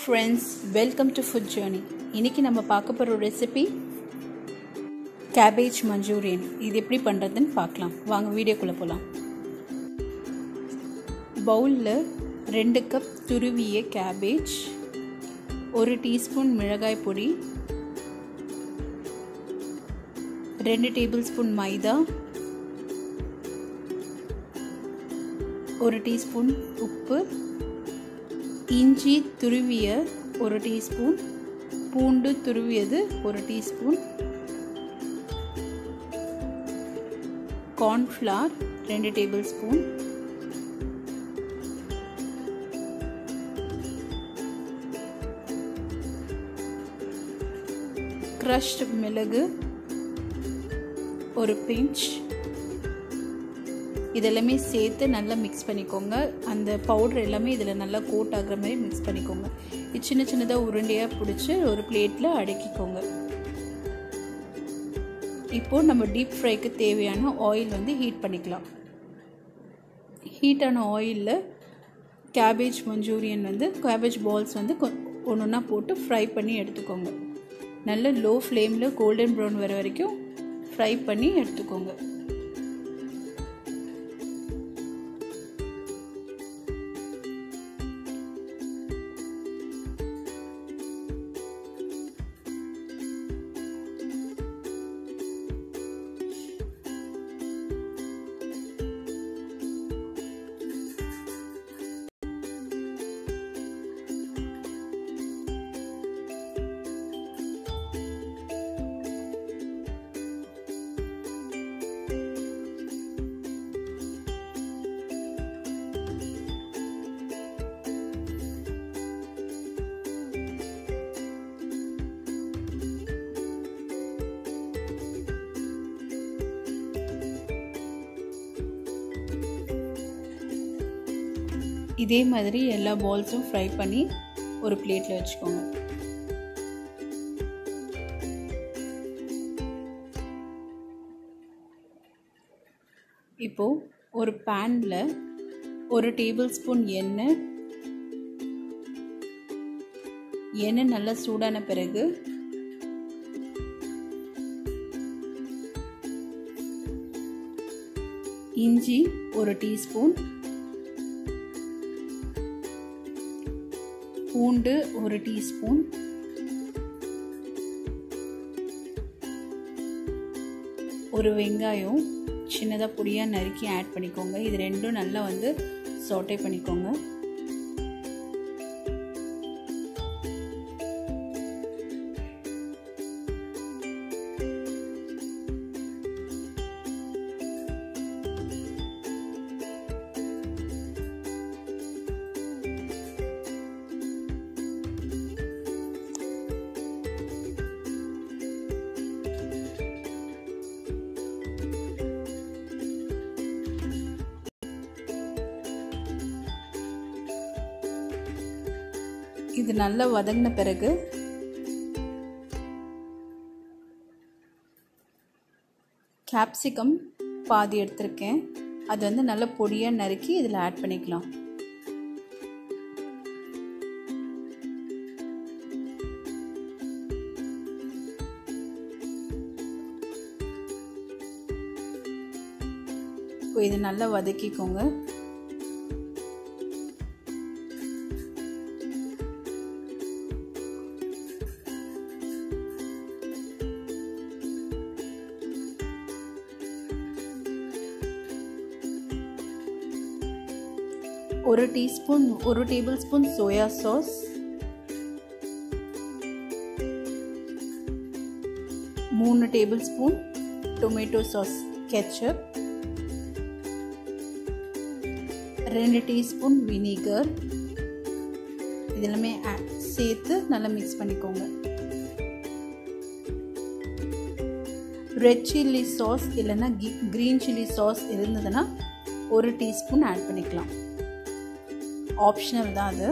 Friends welcome to food journey இன்னைக்கு நம்ம பார்க்க போகிற ரெசிபி கேபேஜ் மஞ்சூரியன் இது எப்படி பண்ணுறதுன்னு பார்க்கலாம். வாங்க வீடியோக்குள்ளே போகலாம் பவுலில் ரெண்டு கப் துருவிய கேபேஜ் ஒரு டீஸ்பூன் மிளகாய் பொடி ரெண்டு டேபிள் ஸ்பூன் மைதா ஒரு டீஸ்பூன் உப்பு இஞ்சி துருவிய ஒரு டீஸ்பூன் பூண்டு துருவியது ஒரு டீஸ்பூன் கார்ன்ஃப்ளவர் ரெண்டு டேபிள் ஸ்பூன் க்ரஷ்ட் மிளகு ஒரு பிஞ்ச் இதெல்லாமே சேர்த்து நல்லா மிக்ஸ் பண்ணிக்கோங்க. அந்த பவுடர் எல்லாமே இதில் நல்லா கோட் ஆகிற மாதிரி மிக்ஸ் பண்ணிக்கோங்க. இது சின்ன சின்னதாக உருண்டையாக பிடிச்சி ஒரு பிளேட்டில் அடக்கிக்கோங்க. இப்போது நம்ம டீப் ஃப்ரைக்கு தேவையான ஆயில் வந்து ஹீட் பண்ணிக்கலாம். ஹீட்டான ஆயிலில் கேபேஜ் மஞ்சூரியன் வந்து கேபேஜ் பால்ஸ் வந்து ஒன்று ஒன்றா போட்டு ஃப்ரை பண்ணி எடுத்துக்கோங்க. நல்ல லோ ஃப்ளேமில் கோல்டன் ப்ரௌன் வர வரைக்கும் ஃப்ரை பண்ணி எடுத்துக்கோங்க. இதே மாதிரி எல்லா பால்ஸும் ஃப்ரை பண்ணி ஒரு பிளேட்டில் வச்சுக்கோங்க. இப்போது ஒரு பேனில் ஒரு டேபிள் ஸ்பூன் எண்ணெய் எண்ணெய் நல்லா சூடான பிறகு இஞ்சி ஒரு டீஸ்பூன் பூண்டு ஒரு டீஸ்பூன். ஒரு வெங்காயம் சின்னதாக பொடியாக நறுக்கி ஆட் பண்ணிக்கோங்க. இது ரெண்டும் நல்லா வந்து சோட்டை பண்ணிக்கோங்க. இது நல்லா வதங்கின பிறகு கேப்சிகம் பாதி எடுத்திருக்கேன். அது வந்து நல்லா பொடியாக நறுக்கி இதில் ஆட் பண்ணிக்கலாம். இப்போ இது நல்லா வதக்கிக்கோங்க. ஒரு டீஸ்பூன் ஒரு டேபிள் ஸ்பூன் சோயா சாஸ். மூணு tablespoon tomato sauce ketchup. ரெண்டு டீஸ்பூன் வினிகர். இதெல்லாமே சேர்த்து நல்லா மிக்ஸ் பண்ணிக்கோங்க. ரெட் சில்லி சாஸ் இல்லைன்னா க்ரீன் சில்லி சாஸ் இருந்ததுன்னா ஒரு டீஸ்பூன் ஆட் பண்ணிக்கலாம். ஆப்ஷனல் தான் அது.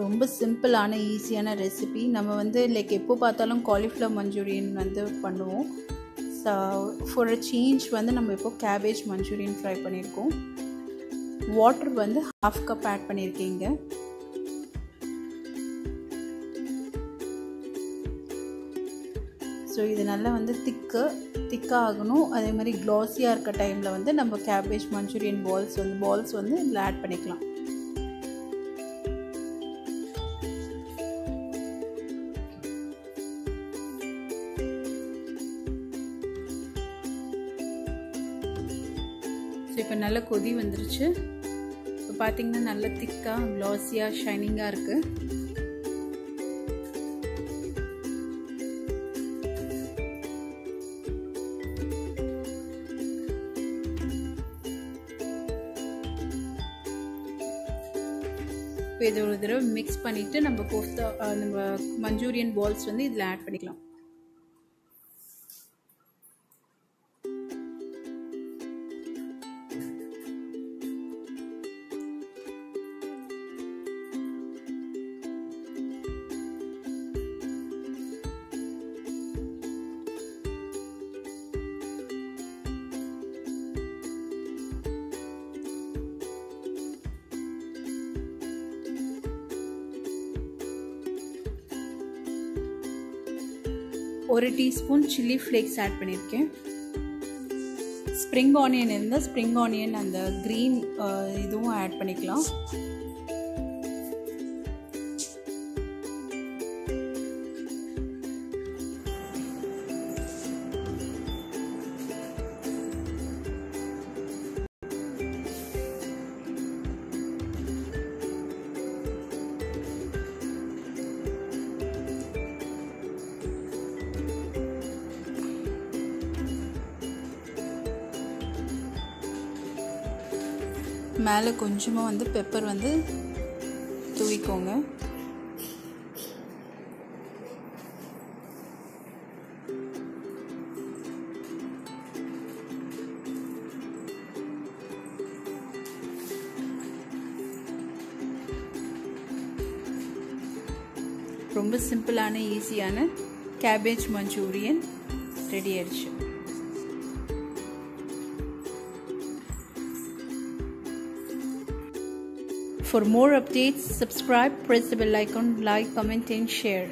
ரொம்ப சிம்பிளான ஈஸியான ரெசிபி நம்ம வந்து லைக் எப்போ பார்த்தாலும் காலிஃப்ளவர் மஞ்சூரியன் வந்து பண்ணுவோம். ஸோ ஃபார் அ சேஞ்ச் வந்து நம்ம இப்போ கேபேஜ் மஞ்சூரியன் ஃப்ரை பண்ணியிருக்கோம். வாட்டர் வந்து ஹாஃப் கப் ஆட் பண்ணியிருக்கீங்க. ஸோ இது நல்லா வந்து திக்கு திக்காக ஆகணும். அதே மாதிரி க்ளாஸியாக இருக்க டைமில் வந்து நம்ம கேபேஜ் மஞ்சூரியன் பால்ஸ் வந்து பால்ஸ் வந்து இதில் ஆட் பண்ணிக்கலாம். ஸோ இப்போ நல்லா கொதி வந்துருச்சு. இப்போ பார்த்தீங்கன்னா நல்லா திக்காக க்ளாஸியாக ஷைனிங்காக இருக்குது இப்போ இதை ஒரு தடவை மிக்ஸ் பண்ணிவிட்டு நம்ம கோஃப்தா நம்ம மஞ்சூரியன் பால்ஸ் வந்து இதில் ஆட் பண்ணிக்கலாம். ஒரு டீஸ்பூன் சில்லி ஃப்ளேக்ஸ் ஆட் பண்ணியிருக்கேன். ஸ்ப்ரிங் ஆனியன் இருந்தால் ஸ்ப்ரிங் ஆனியன் அந்த க்ரீன் இதுவும் ஆட் பண்ணிக்கலாம். மேலே கொஞ்சமாக வந்து பெப்பர் வந்து தூவிக்கோங்க. ரொம்ப சிம்பிளான ஈஸியான கேபேஜ் மஞ்சூரியன் ரெடி ஆயிடுச்சு. For more updates, subscribe, press the bell icon, like, comment and share.